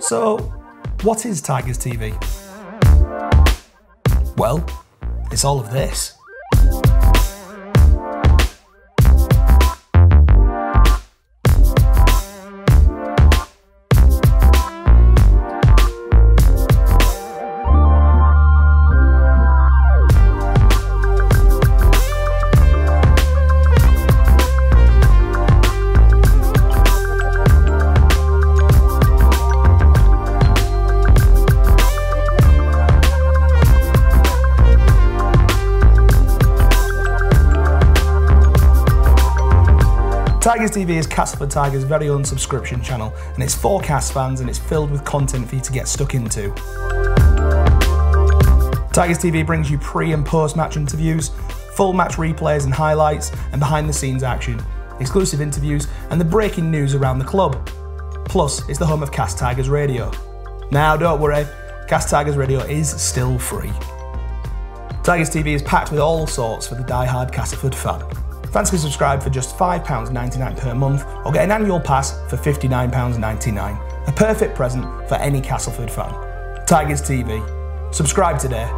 So, what is Tigers TV? Well, it's all of this. Tigers TV is Castleford Tigers' very own subscription channel, and it's for Cas fans and it's filled with content for you to get stuck into. Tigers TV brings you pre and post match interviews, full match replays and highlights, and behind the scenes action, exclusive interviews, and the breaking news around the club. Plus, it's the home of Cas Tigers Radio. Now, don't worry, Cas Tigers Radio is still free. Tigers TV is packed with all sorts for the die-hard Castleford fan. Fans can subscribe for just £5.99 per month or get an annual pass for £59.99. A perfect present for any Castleford fan. Tigers TV. Subscribe today.